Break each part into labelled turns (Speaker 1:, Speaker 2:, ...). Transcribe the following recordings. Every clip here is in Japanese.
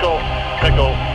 Speaker 1: Pickle, pickle.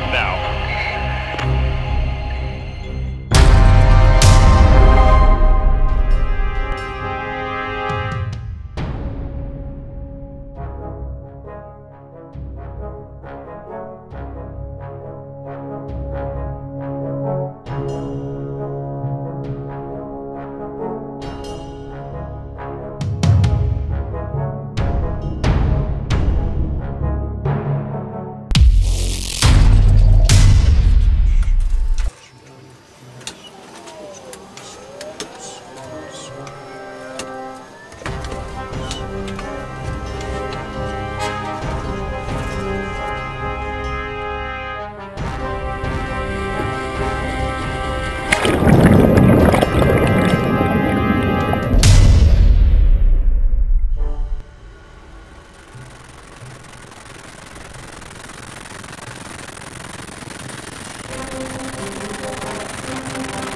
Speaker 1: Thank you.